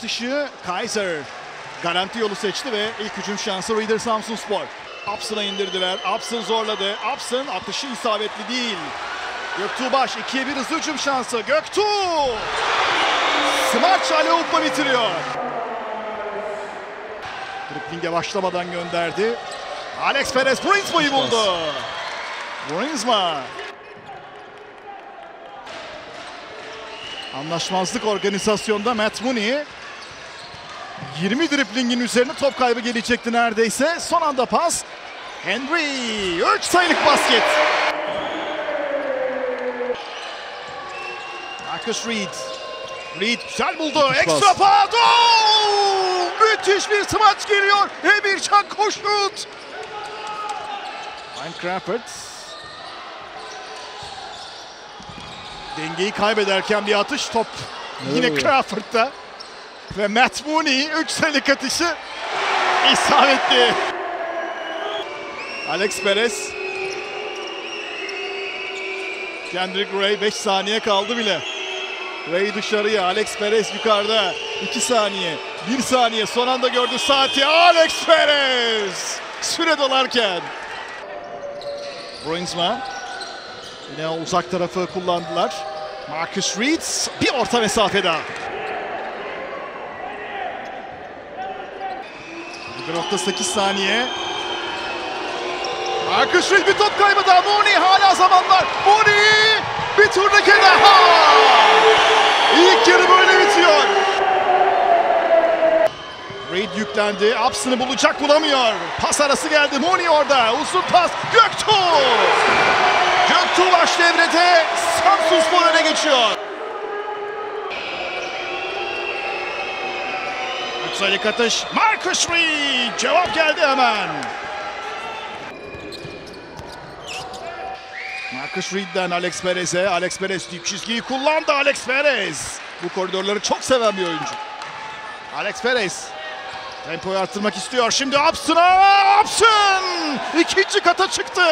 atışı Kaiser garanti yolu seçti ve ilk hücum şansı Reader Samsun Spor. Upson'a indirdiler. Upson zorladı. Upson atışı isabetli değil. Göktuğ Baş 2'ye 1 hızlı hücum şansı. Göktuğ! Smaç Aleup'la bitiriyor. Driplinge başlamadan gönderdi. Alex Perez Bruinsma'yı buldu. Bruinsma. Anlaşmazlık organizasyonda Matt Mooney 20 driplingin üzerine top kaybı gelecekti neredeyse. Son anda pas. Henry 3 sayılık basket. Marcus Reed. Reed güzel buldu. Ekstra pas. Müthiş bir smaç geliyor. Emircan Koşut. Ryan Crawford. Dengeyi kaybederken bir atış top. Yine. Crawford'da. Ve Matt Mooney 3 sayılık atışı isabetli. Alex Perez. Kendrick Ray 5 saniye kaldı bile. Ray dışarıya, Alex Perez yukarıda. 2 saniye, 1 saniye son anda gördü saati. Alex Perez! Süre dolarken. Bruinsma. Yine uzak tarafı kullandılar. Marcus Reed bir orta mesafede. 1.8 saniye. Reed bir top kaybı daha. Mooney hala zaman var. Mooney bir turnike daha. İlk yarı böyle bitiyor. Reed yüklendi. Ups'ını bulacak bulamıyor. Pas arası geldi. Mooney orada. Uzun pas. Göktuğ. Göktuğ baş devrede. Samsun Spor öne geçiyor. Sayılık atış. Marcus Reed. Cevap geldi hemen. Marcus Reed'den Alex Perez'e. Alex Perez dip çizgiyi kullandı. Alex Perez. Bu koridorları çok seven bir oyuncu. Alex Perez. Tempoyu arttırmak istiyor. Şimdi Upson'a. Upson! İkinci kata çıktı.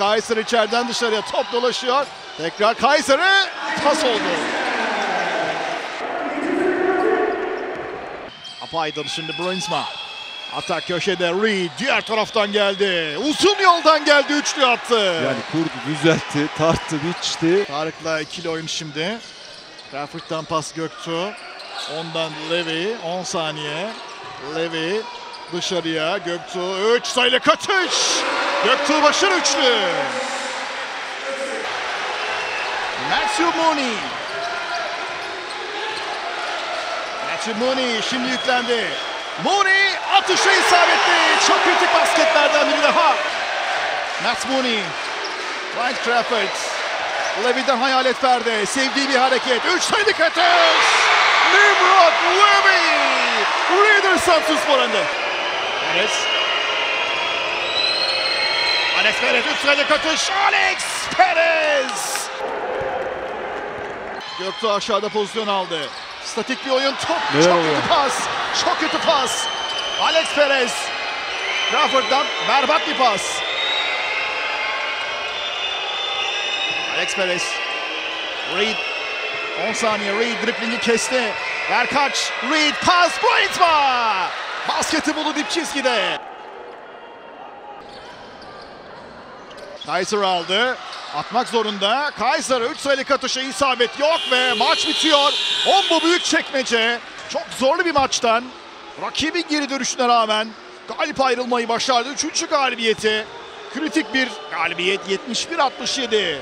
Kaiser içeriden dışarıya top dolaşıyor. Tekrar Kaiser'e pas oldu. Apaydın şimdi Bruinsma. Atak köşede Reed diğer taraftan geldi. Uzun yoldan geldi üçlü attı. Yani kurdu, düzeltti, tarttı, biçti. Tarık'la ikili oyun şimdi. Crawford'dan pas Göktuğ. Ondan Levy 10 saniye. Levy dışarıya Göktuğ 3 sayılı katış. Göktuğ başın üçlü. Matthew Mooney. Matthew Mooney şimdi yüklendi. Mooney atışı isabetli. Çok kritik basketlerden biri daha. Matt Mooney. Ryan Crawford. Levy'den hayalet perde. Sevdiği bir hareket. Üç sayılık atış. Nimrod Levy. Reader Samsun Spor önde. Alex Perez. Üç sayılık atış. Alex Perez. Göktuğ aşağıda pozisyon aldı. Statik bir oyun. Top. Ne çok oluyor? kötü pas. Çok kötü pas. Alex Perez. Crawford'dan berbat bir pas. Alex Perez. Reed. 10 saniye Reed driplingi kesti. Berkaç. Reed pas. Brightma. Basketi buldu dip çizgide. Kaiser aldı. Atmak zorunda. Kaiser 3 sayılık atışı isabet yok ve maç bitiyor. 10 bu büyük çekmece. Çok zorlu bir maçtan. Rakibin geri dönüşüne rağmen galip ayrılmayı başardı. Üçüncü galibiyeti. Kritik bir galibiyet 71-67.